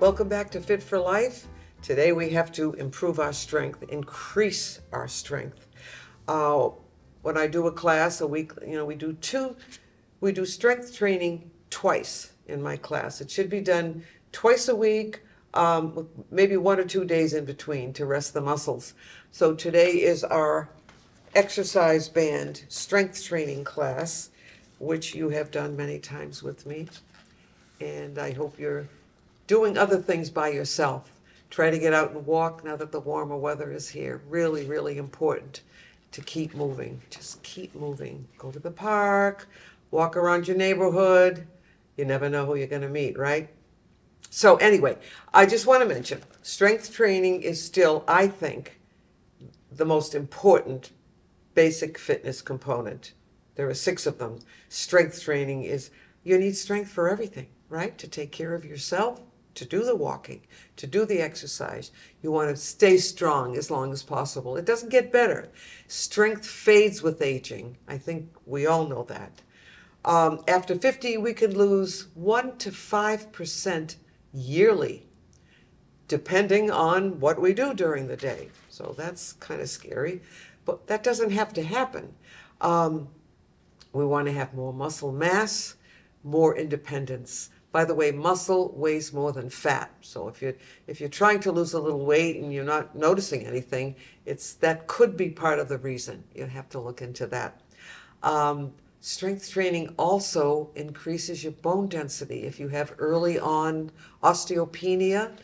Welcome back to Fit for Life. Today we have to improve our strength, increase our strength. Uh, when I do a class a week, you know, we do two, we do strength training twice in my class. It should be done twice a week, um, with maybe one or two days in between to rest the muscles. So today is our exercise band strength training class, which you have done many times with me. And I hope you're doing other things by yourself. Try to get out and walk now that the warmer weather is here. Really, really important to keep moving. Just keep moving. Go to the park, walk around your neighborhood. You never know who you're going to meet, right? So, anyway, I just want to mention strength training is still, I think, the most important basic fitness component. There are six of them. Strength training is, you need strength for everything, right? To take care of yourself, to do the walking, to do the exercise. You want to stay strong as long as possible. It doesn't get better. Strength fades with aging. I think we all know that. Um, after 50, we can lose 1 to 5% yearly, depending on what we do during the day. So that's kind of scary. But that doesn't have to happen. Um, we want to have more muscle mass, more independence. By the way, muscle weighs more than fat. So if you're if you're trying to lose a little weight and you're not noticing anything, it's that could be part of the reason. You have to look into that. Um, strength training also increases your bone density. If you have early on osteopenia,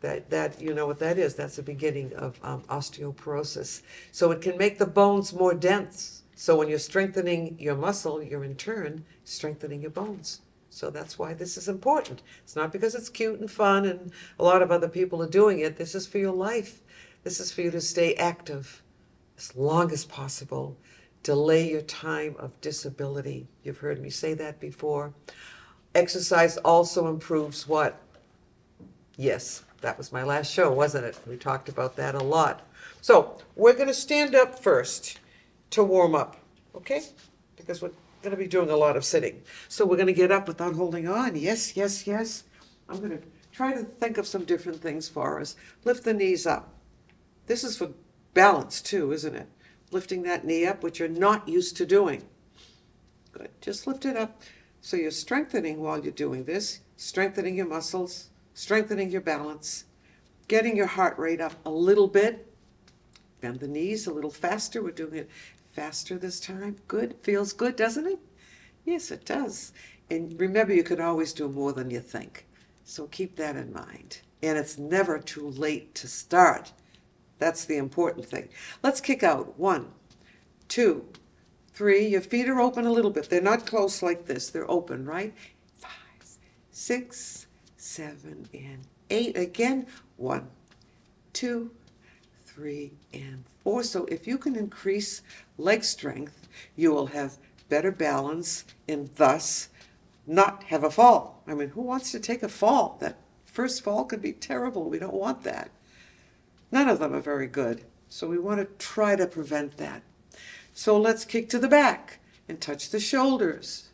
that that you know what that is. That's the beginning of um, osteoporosis. So it can make the bones more dense. So when you're strengthening your muscle, you're in turn strengthening your bones. So that's why this is important. It's not because it's cute and fun and a lot of other people are doing it. This is for your life. This is for you to stay active as long as possible. Delay your time of disability. You've heard me say that before. Exercise also improves what? Yes, that was my last show, wasn't it? We talked about that a lot. So we're going to stand up first to warm up, okay? Because we're going to be doing a lot of sitting. So we're going to get up without holding on. Yes, yes, yes. I'm going to try to think of some different things for us. Lift the knees up. This is for balance too, isn't it? Lifting that knee up, which you're not used to doing. Good. Just lift it up. So you're strengthening while you're doing this, strengthening your muscles, strengthening your balance, getting your heart rate up a little bit. Bend the knees a little faster. We're doing it faster this time. Good. Feels good, doesn't it? Yes, it does. And remember, you can always do more than you think. So keep that in mind. And it's never too late to start. That's the important thing. Let's kick out. One, two, three. Your feet are open a little bit. They're not close like this. They're open, right? Five, six, seven, and eight. Again. One, two, three, and four. So if you can increase leg strength, you will have better balance and thus not have a fall. I mean, who wants to take a fall? That first fall could be terrible. We don't want that. None of them are very good. So we want to try to prevent that. So let's kick to the back and touch the shoulders.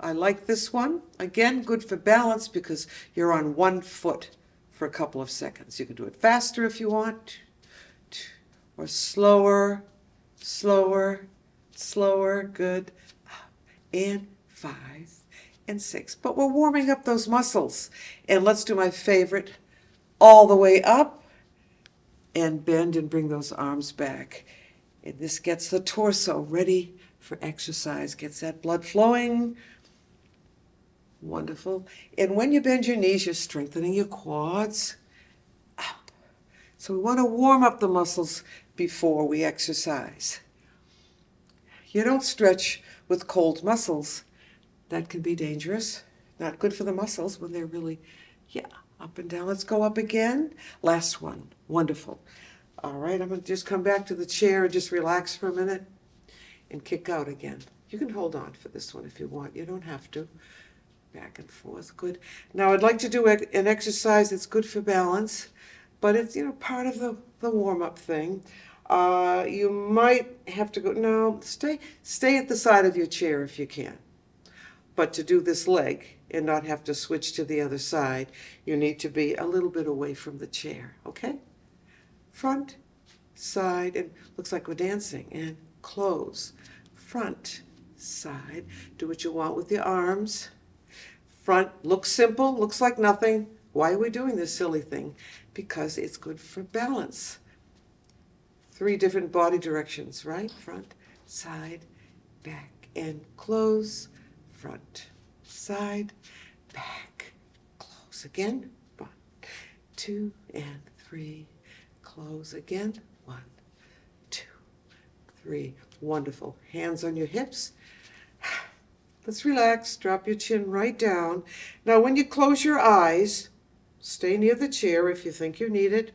I like this one. Again, good for balance because you're on one foot for a couple of seconds. You can do it faster if you want, or slower, slower, slower, good. Ah, and five and six. But we're warming up those muscles. And let's do my favorite all the way up and bend and bring those arms back. And this gets the torso ready for exercise, gets that blood flowing. Wonderful. And when you bend your knees, you're strengthening your quads. Up. So we want to warm up the muscles before we exercise. You don't stretch with cold muscles. That can be dangerous. Not good for the muscles when they're really, yeah, up and down. Let's go up again. Last one. Wonderful. All right, I'm going to just come back to the chair and just relax for a minute and kick out again. You can hold on for this one if you want. You don't have to. Back and forth. Good. Now, I'd like to do an exercise that's good for balance, but it's, you know, part of the, the warm-up thing. Uh, you might have to go, no, stay, stay at the side of your chair if you can. But to do this leg and not have to switch to the other side, you need to be a little bit away from the chair, okay? Front, side, and looks like we're dancing, and close. Front, side. Do what you want with your arms. Front looks simple, looks like nothing. Why are we doing this silly thing? Because it's good for balance. Three different body directions, right? Front, side, back, and close front, side, back, close again, one, two, and three, close again, one, two, three, wonderful. Hands on your hips. Let's relax, drop your chin right down. Now when you close your eyes, stay near the chair if you think you need it,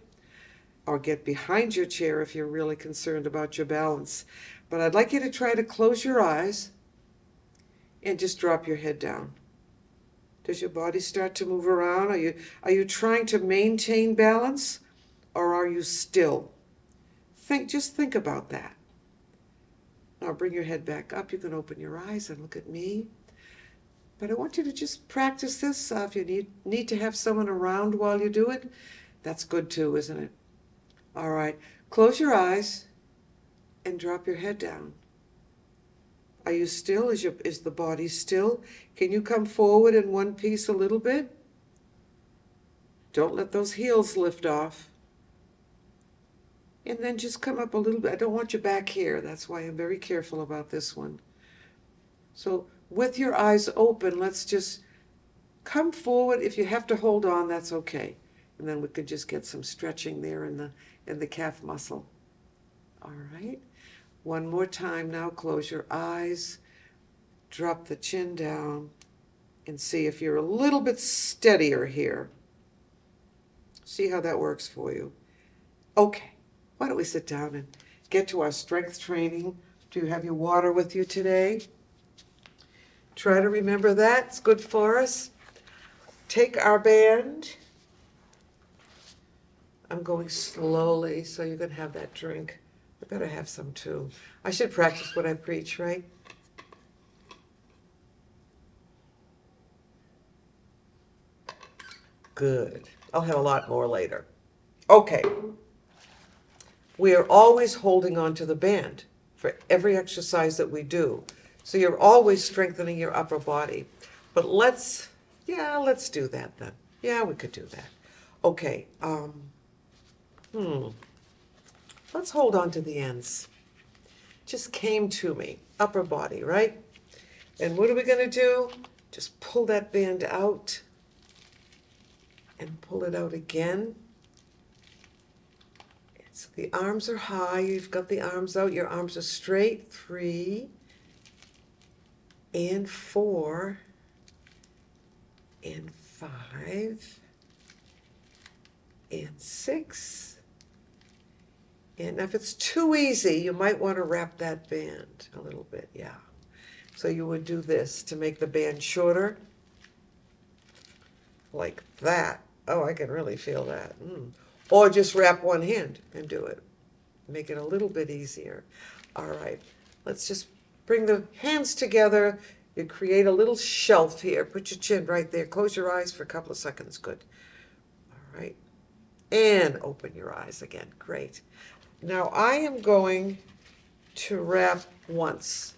or get behind your chair if you're really concerned about your balance. But I'd like you to try to close your eyes and just drop your head down. Does your body start to move around? Are you, are you trying to maintain balance or are you still? Think, just think about that. Now bring your head back up. You can open your eyes and look at me. But I want you to just practice this. Uh, if you need, need to have someone around while you do it, that's good too, isn't it? All right, close your eyes and drop your head down. Are you still? Is, your, is the body still? Can you come forward in one piece a little bit? Don't let those heels lift off. And then just come up a little bit. I don't want you back here. That's why I'm very careful about this one. So with your eyes open, let's just come forward. If you have to hold on, that's okay. And then we could just get some stretching there in the, in the calf muscle. All right. One more time now, close your eyes, drop the chin down, and see if you're a little bit steadier here. See how that works for you. Okay, why don't we sit down and get to our strength training. Do you have your water with you today? Try to remember that, it's good for us. Take our band. I'm going slowly, so you can have that drink. I better have some too. I should practice what I preach, right? Good. I'll have a lot more later. Okay. We are always holding on to the band for every exercise that we do. So you're always strengthening your upper body. But let's, yeah, let's do that then. Yeah, we could do that. Okay. Um, hmm. Let's hold on to the ends. Just came to me, upper body, right? And what are we going to do? Just pull that band out and pull it out again. So the arms are high. You've got the arms out. Your arms are straight. Three and four and five and six and if it's too easy, you might want to wrap that band a little bit, yeah. So you would do this to make the band shorter, like that. Oh, I can really feel that. Mm. Or just wrap one hand and do it. Make it a little bit easier. All right, let's just bring the hands together. You create a little shelf here. Put your chin right there. Close your eyes for a couple of seconds. Good. All right. And open your eyes again. Great. Now I am going to wrap once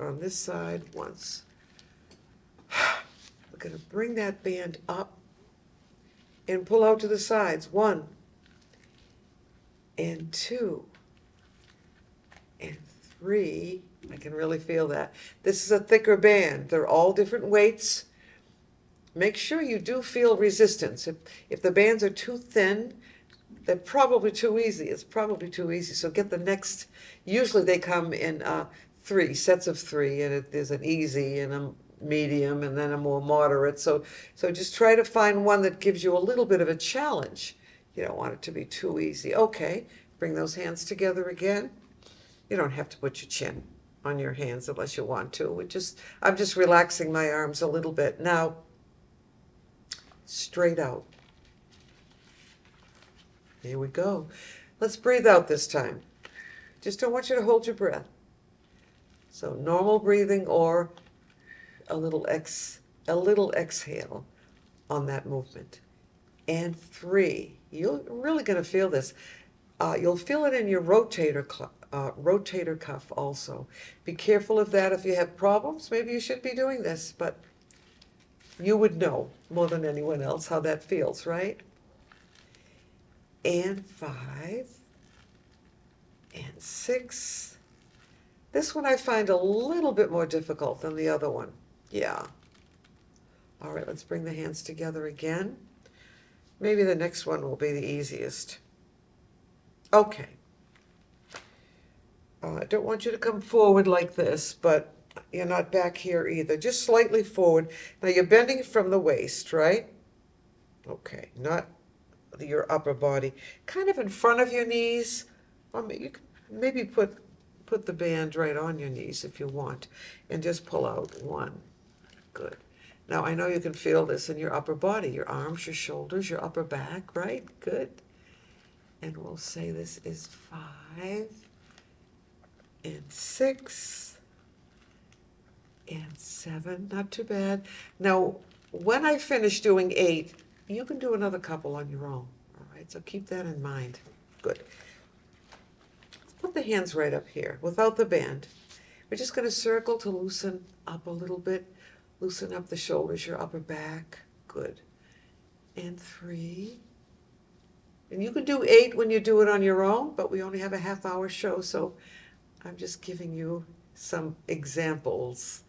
on this side once. We're going to bring that band up and pull out to the sides. One and two and three. I can really feel that. This is a thicker band. They're all different weights. Make sure you do feel resistance. If, if the bands are too thin, they're probably too easy. It's probably too easy. So get the next. Usually they come in uh, three sets of three, and it, there's an easy and a medium, and then a more moderate. So so just try to find one that gives you a little bit of a challenge. You don't want it to be too easy. Okay, bring those hands together again. You don't have to put your chin on your hands unless you want to. We just I'm just relaxing my arms a little bit now. Straight out. Here we go. Let's breathe out this time. Just don't want you to hold your breath. So normal breathing or a little ex, a little exhale on that movement. And three, you're really going to feel this. Uh, you'll feel it in your rotator, uh, rotator cuff also. Be careful of that if you have problems. Maybe you should be doing this, but you would know more than anyone else how that feels, right? And five, and six. This one I find a little bit more difficult than the other one. Yeah. All right, let's bring the hands together again. Maybe the next one will be the easiest. Okay. Uh, I don't want you to come forward like this, but you're not back here either. Just slightly forward. Now you're bending from the waist, right? Okay, not your upper body. Kind of in front of your knees. You can maybe put put the band right on your knees if you want, and just pull out one. Good. Now I know you can feel this in your upper body, your arms, your shoulders, your upper back, right? Good. And we'll say this is five and six and seven. Not too bad. Now, when I finish doing eight, you can do another couple on your own. All right, so keep that in mind. Good. Put the hands right up here without the band. We're just going to circle to loosen up a little bit. Loosen up the shoulders, your upper back. Good. And three. And you can do eight when you do it on your own, but we only have a half hour show, so I'm just giving you some examples.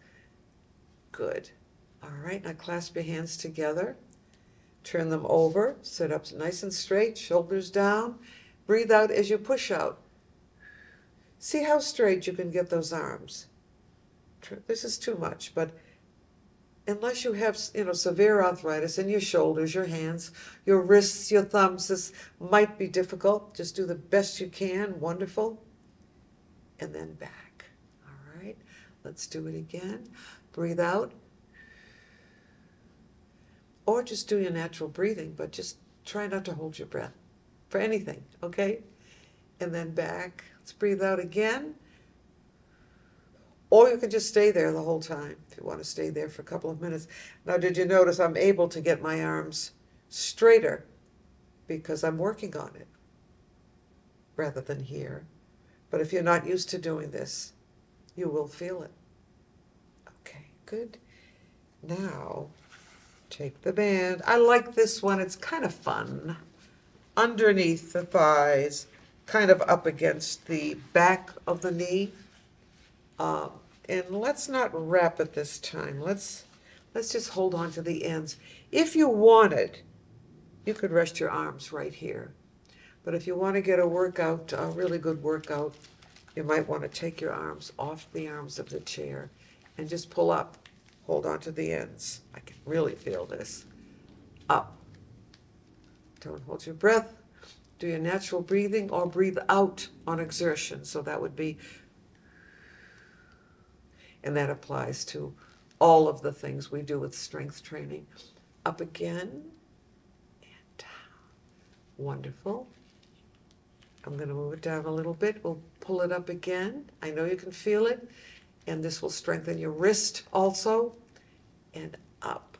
Good. All right, now clasp your hands together. Turn them over, sit up nice and straight, shoulders down. Breathe out as you push out. See how straight you can get those arms. This is too much, but unless you have you know severe arthritis in your shoulders, your hands, your wrists, your thumbs, this might be difficult. Just do the best you can. Wonderful. And then back. All right. Let's do it again. Breathe out. Or just do your natural breathing, but just try not to hold your breath for anything, okay? And then back. Let's breathe out again. Or you can just stay there the whole time if you want to stay there for a couple of minutes. Now, did you notice I'm able to get my arms straighter because I'm working on it rather than here. But if you're not used to doing this, you will feel it. Okay, good. Now, take the band. I like this one. It's kind of fun. Underneath the thighs, kind of up against the back of the knee. Um, and let's not wrap it this time. Let's let's just hold on to the ends. If you wanted, you could rest your arms right here. But if you want to get a workout, a really good workout, you might want to take your arms off the arms of the chair and just pull up. Hold on to the ends. I can really feel this. Up. Don't hold your breath. Do your natural breathing or breathe out on exertion. So that would be and that applies to all of the things we do with strength training. Up again and down. Wonderful. I'm going to move it down a little bit. We'll pull it up again. I know you can feel it. And this will strengthen your wrist also. And up.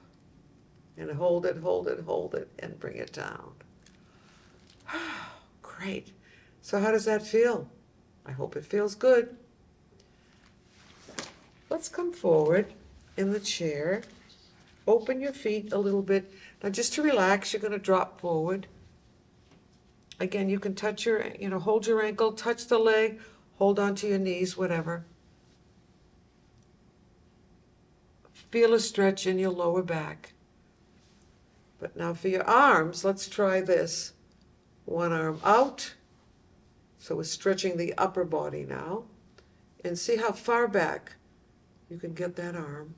And hold it, hold it, hold it, and bring it down. Great. So how does that feel? I hope it feels good. Let's come forward in the chair. Open your feet a little bit. Now just to relax, you're going to drop forward. Again, you can touch your, you know, hold your ankle, touch the leg, hold on to your knees, whatever. Feel a stretch in your lower back. But now for your arms, let's try this. One arm out. So we're stretching the upper body now. And see how far back you can get that arm.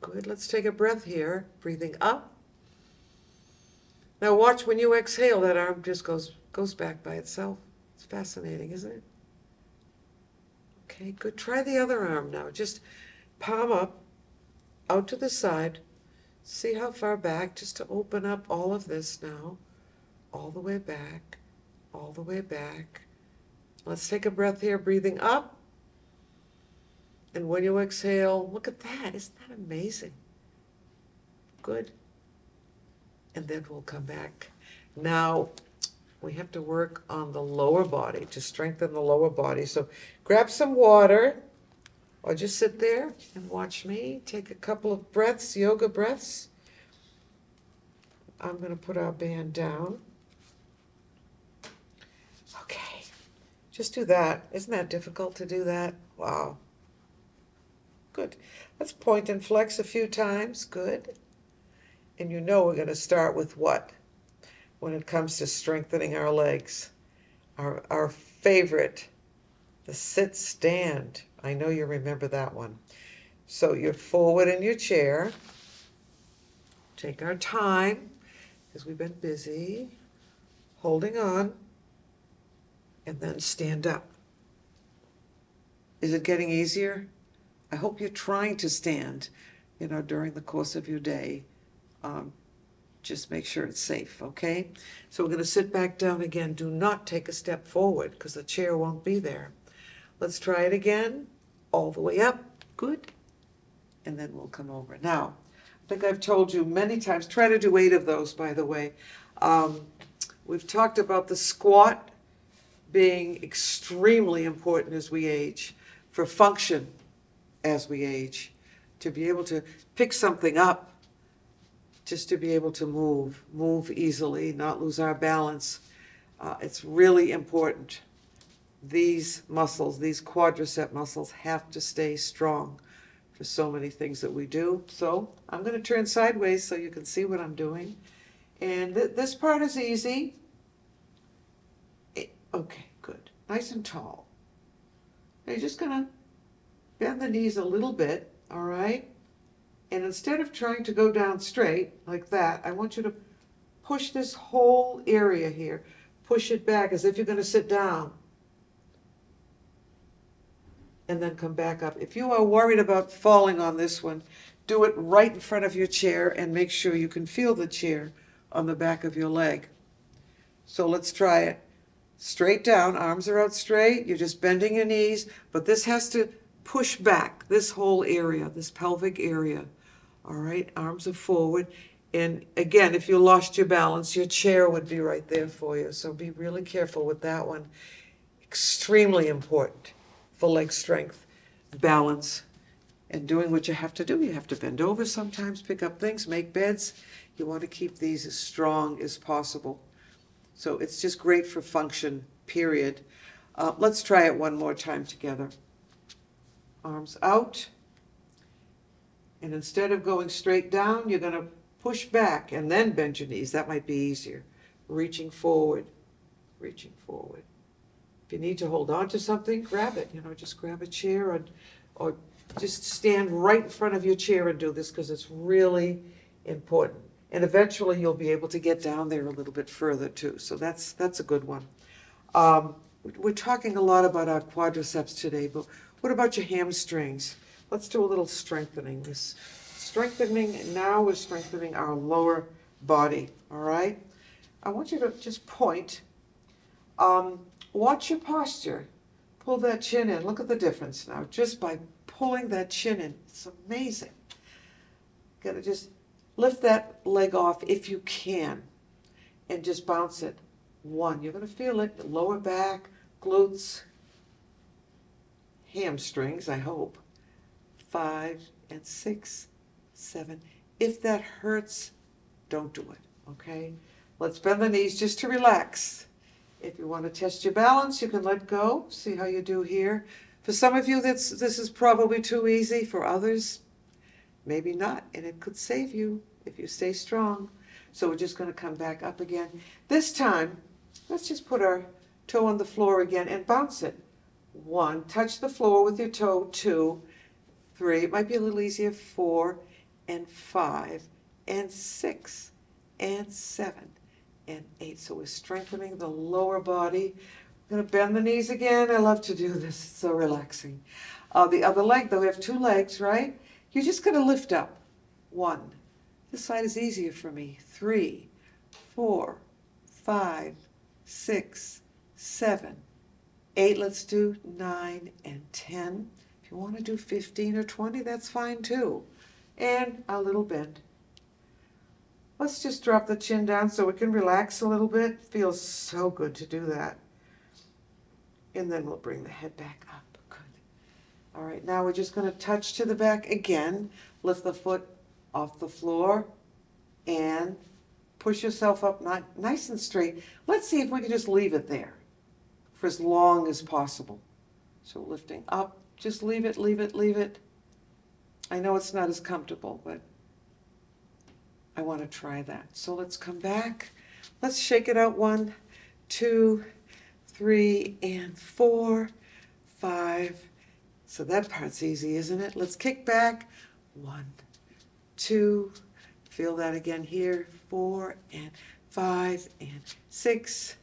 Good. Let's take a breath here. Breathing up. Now watch when you exhale, that arm just goes goes back by itself. It's fascinating, isn't it? Okay, good. Try the other arm now. Just palm up, out to the side. See how far back, just to open up all of this now. All the way back, all the way back. Let's take a breath here, breathing up And when you exhale, look at that. Isn't that amazing? Good. And then we'll come back. Now, we have to work on the lower body to strengthen the lower body. So grab some water or just sit there and watch me. Take a couple of breaths, yoga breaths. I'm going to put our band down. Okay, just do that. Isn't that difficult to do that? Wow. Good. Let's point and flex a few times. Good. And you know we're going to start with what? When it comes to strengthening our legs. Our, our favorite, the sit stand. I know you remember that one. So you're forward in your chair. Take our time because we've been busy. Holding on. And then stand up. Is it getting easier? I hope you're trying to stand, you know, during the course of your day. Um, just make sure it's safe, okay? So we're going to sit back down again. Do not take a step forward because the chair won't be there. Let's try it again. All the way up. Good. And then we'll come over. Now, I think I've told you many times, try to do eight of those, by the way. Um, we've talked about the squat being extremely important as we age for function as we age, to be able to pick something up, just to be able to move, move easily, not lose our balance. Uh, it's really important. These muscles, these quadricep muscles, have to stay strong for so many things that we do. So I'm going to turn sideways so you can see what I'm doing. And th this part is easy. It, okay, good. Nice and tall. Now you're just going to bend the knees a little bit, all right? And instead of trying to go down straight like that, I want you to push this whole area here. Push it back as if you're going to sit down. And then come back up. If you are worried about falling on this one, do it right in front of your chair and make sure you can feel the chair on the back of your leg. So let's try it. Straight down, arms are out straight, you're just bending your knees, but this has to push back this whole area, this pelvic area. All right, arms are forward. And again, if you lost your balance, your chair would be right there for you. So be really careful with that one. Extremely important for leg strength, balance, and doing what you have to do. You have to bend over sometimes, pick up things, make beds. You want to keep these as strong as possible. So it's just great for function, period. Uh, let's try it one more time together arms out. And instead of going straight down, you're going to push back and then bend your knees. That might be easier. Reaching forward, reaching forward. If you need to hold on to something, grab it. You know, just grab a chair or, or just stand right in front of your chair and do this because it's really important. And eventually you'll be able to get down there a little bit further too. So that's, that's a good one. Um, we're talking a lot about our quadriceps today, but what about your hamstrings? Let's do a little strengthening. This strengthening, now we're strengthening our lower body, all right? I want you to just point. Um, watch your posture. Pull that chin in. Look at the difference now, just by pulling that chin in. It's amazing. Gotta just lift that leg off if you can and just bounce it. One, you're gonna feel it, lower back, glutes, hamstrings, I hope. Five and six, seven. If that hurts, don't do it, okay? Let's bend the knees just to relax. If you want to test your balance, you can let go. See how you do here. For some of you, that's, this is probably too easy. For others, maybe not. And it could save you if you stay strong. So we're just going to come back up again. This time, let's just put our toe on the floor again and bounce it. One, touch the floor with your toe. Two, three, it might be a little easier. Four, and five, and six, and seven, and eight. So we're strengthening the lower body. I'm going to bend the knees again. I love to do this. It's so relaxing. Uh, the other leg, though, we have two legs, right? You're just going to lift up. One. This side is easier for me. Three, four, five, six, seven, eight, let's do nine and 10. You want to do 15 or 20, that's fine too. And a little bend. Let's just drop the chin down so we can relax a little bit. Feels so good to do that. And then we'll bring the head back up. Good. All right, now we're just going to touch to the back again. Lift the foot off the floor and push yourself up not, nice and straight. Let's see if we can just leave it there for as long as possible. So lifting up, just leave it, leave it, leave it. I know it's not as comfortable, but I want to try that. So let's come back. Let's shake it out. One, two, three, and four, five. So that part's easy, isn't it? Let's kick back. One, two, feel that again here. Four, and five, and six,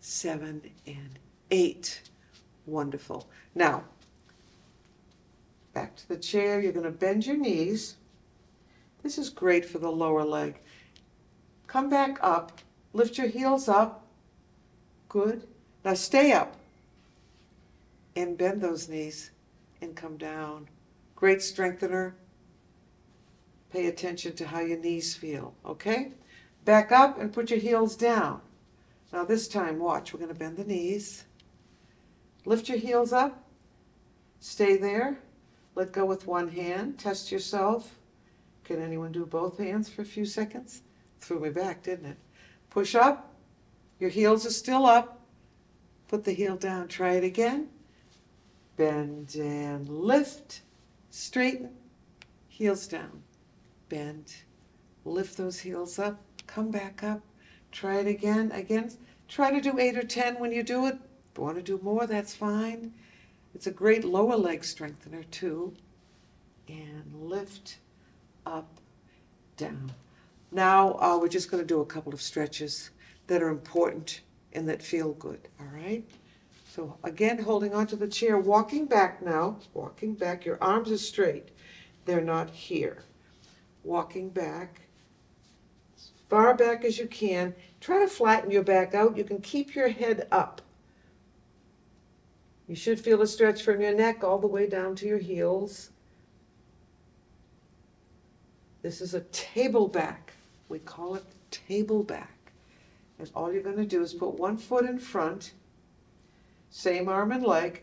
seven, and eight. Wonderful. Now, back to the chair. You're going to bend your knees. This is great for the lower leg. Come back up. Lift your heels up. Good. Now stay up. And bend those knees and come down. Great strengthener. Pay attention to how your knees feel, okay? Back up and put your heels down. Now this time, watch, we're going to bend the knees. Lift your heels up. Stay there. Let go with one hand. Test yourself. Can anyone do both hands for a few seconds? Threw me back, didn't it? Push up. Your heels are still up. Put the heel down. Try it again. Bend and lift. Straighten. Heels down. Bend. Lift those heels up. Come back up. Try it again. Again. Try to do eight or ten when you do it. If you want to do more, that's fine. It's a great lower leg strengthener too. And lift up, down. Now uh, we're just going to do a couple of stretches that are important and that feel good, all right? So again, holding onto the chair, walking back now, walking back. Your arms are straight. They're not here. Walking back, as far back as you can. Try to flatten your back out. You can keep your head up. You should feel a stretch from your neck all the way down to your heels. This is a table back. We call it table back. And all you're going to do is put one foot in front, same arm and leg.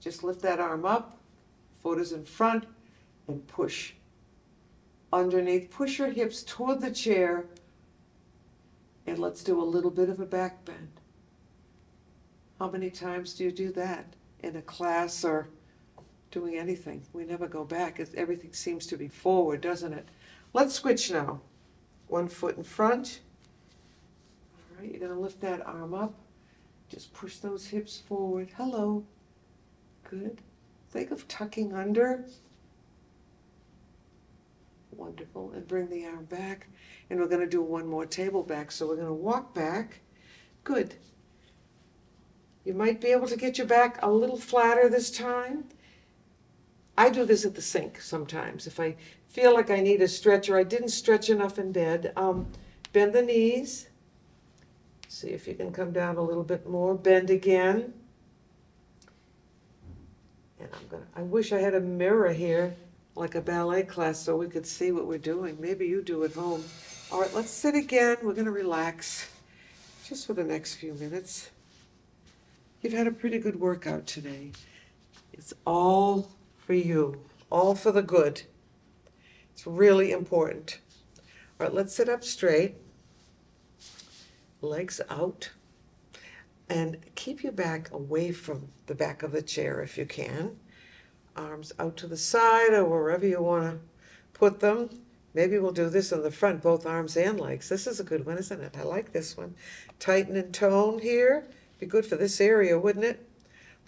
Just lift that arm up, foot is in front, and push. Underneath, push your hips toward the chair, and let's do a little bit of a back bend. How many times do you do that in a class or doing anything. We never go back. Everything seems to be forward, doesn't it? Let's switch now. One foot in front. All right, you're going to lift that arm up. Just push those hips forward. Hello. Good. Think of tucking under. Wonderful. And bring the arm back. And we're going to do one more table back. So we're going to walk back. Good. You might be able to get your back a little flatter this time. I do this at the sink sometimes. If I feel like I need a stretch or I didn't stretch enough in bed, um, bend the knees. See if you can come down a little bit more. Bend again. And I'm gonna, I wish I had a mirror here, like a ballet class, so we could see what we're doing. Maybe you do at home. All right, let's sit again. We're gonna relax just for the next few minutes. You've had a pretty good workout today. It's all for you, all for the good. It's really important. All right, let's sit up straight, legs out, and keep your back away from the back of the chair if you can. Arms out to the side or wherever you want to put them. Maybe we'll do this in the front, both arms and legs. This is a good one, isn't it? I like this one. Tighten and tone here. Be good for this area, wouldn't it?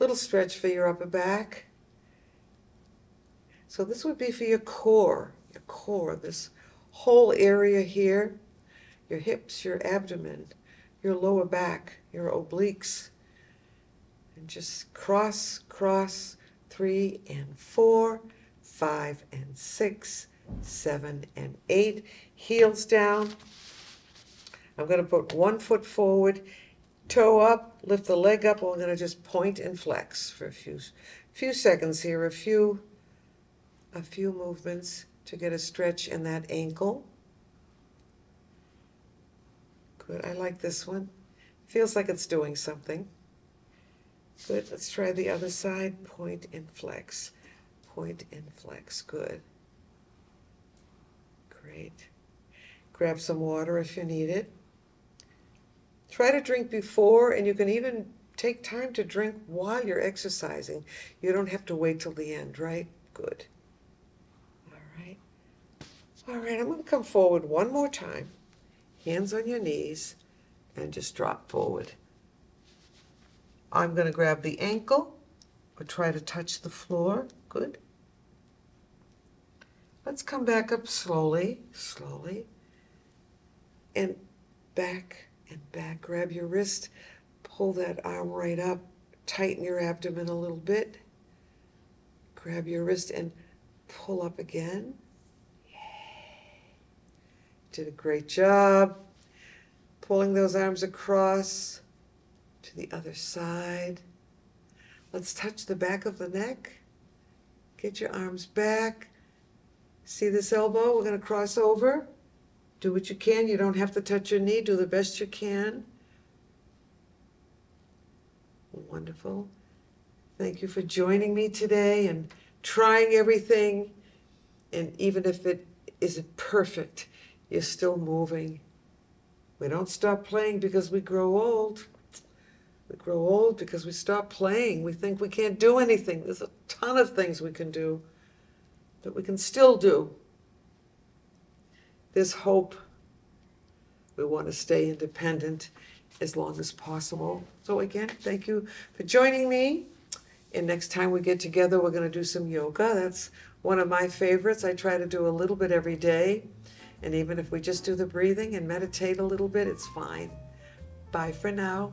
Little stretch for your upper back. So this would be for your core, your core, this whole area here, your hips, your abdomen, your lower back, your obliques. And just cross, cross, three and four, five and six, seven and eight. Heels down. I'm going to put one foot forward, toe up, lift the leg up, we're going to just point and flex for a few few seconds here, a few, a few movements to get a stretch in that ankle. Good, I like this one. Feels like it's doing something. Good, let's try the other side. Point and flex. Point and flex, good. Great. Grab some water if you need it. Try to drink before, and you can even take time to drink while you're exercising. You don't have to wait till the end, right? Good. All right. All right, I'm going to come forward one more time. Hands on your knees and just drop forward. I'm going to grab the ankle or try to touch the floor. Good. Let's come back up slowly, slowly, and back and back. Grab your wrist, pull that arm right up, tighten your abdomen a little bit. Grab your wrist and pull up again. Yay. Did a great job. Pulling those arms across to the other side. Let's touch the back of the neck. Get your arms back. See this elbow? We're going to cross over. Do what you can. You don't have to touch your knee. Do the best you can. Wonderful. Thank you for joining me today and trying everything. And even if it isn't perfect, you're still moving. We don't stop playing because we grow old. We grow old because we stop playing. We think we can't do anything. There's a ton of things we can do that we can still do. There's hope. We want to stay independent as long as possible. So, again, thank you for joining me. And next time we get together, we're going to do some yoga. That's one of my favorites. I try to do a little bit every day. And even if we just do the breathing and meditate a little bit, it's fine. Bye for now.